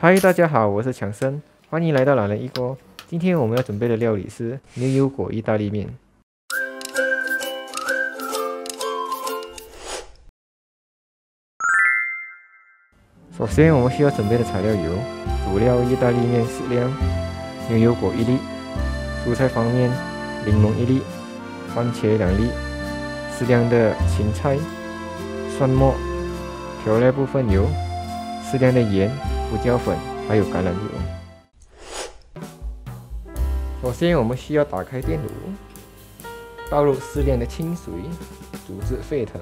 嗨，大家好，我是强生，欢迎来到懒人一锅。今天我们要准备的料理是牛油果意大利面。首先，我们需要准备的材料有：主料意大利面适量，牛油果一粒，蔬菜方面，柠檬一粒，番茄两粒，适量的芹菜，蒜末，调料部分有适量的盐。胡椒粉，还有橄榄油。首先，我们需要打开电炉，倒入适量的清水，煮至沸腾，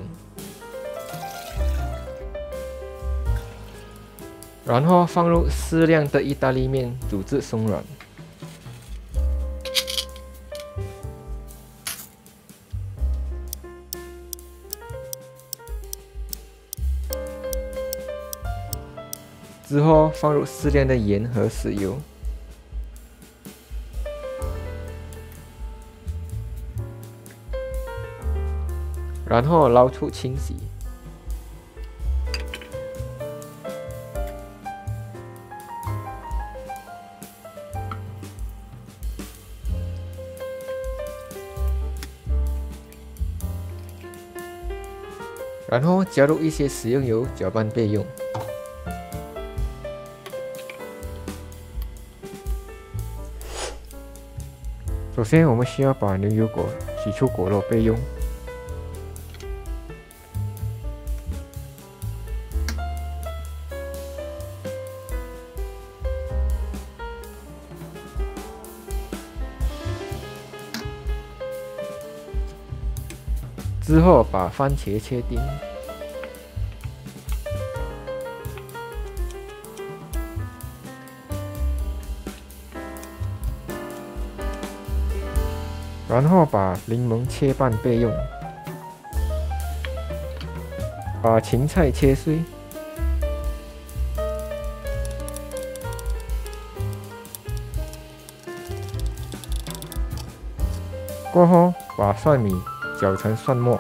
然后放入适量的意大利面，煮至松软。之后放入适量的盐和豉油，然后捞出清洗，然后加入一些食用油搅拌备用。首先，我们需要把牛油果取出果肉备用。之后，把番茄切丁。然后把柠檬切半备用，把芹菜切碎，过后把蒜米搅成蒜末，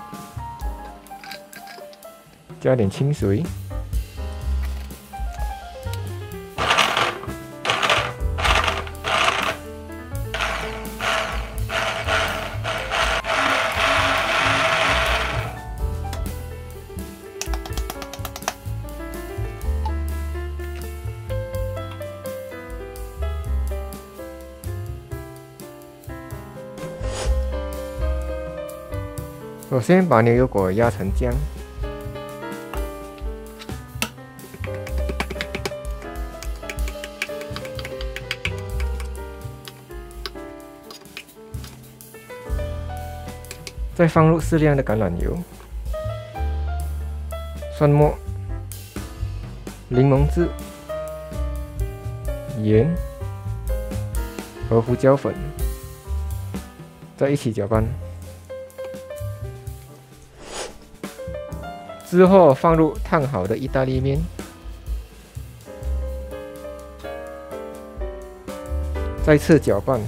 加点清水。首先把牛油果压成浆，再放入适量的橄榄油、蒜末、柠檬汁、盐。和胡椒粉，再一起搅拌。之后放入烫好的意大利面，再次搅拌，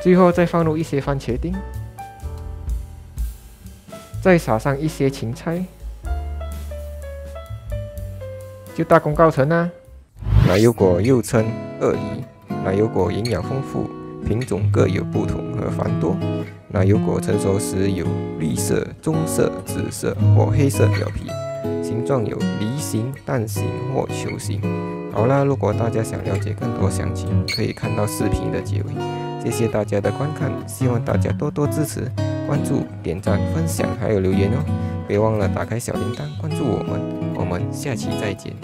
最后再放入一些番茄丁，再撒上一些芹菜，就大功告成啦！奶油果又称鳄梨，奶油果营养丰富。品种各有不同和繁多，奶油果成熟时有绿色、棕色、紫色或黑色表皮，形状有梨形、蛋形或球形。好啦，如果大家想了解更多详情，可以看到视频的结尾。谢谢大家的观看，希望大家多多支持、关注、点赞、分享还有留言哦！别忘了打开小铃铛关注我们，我们下期再见。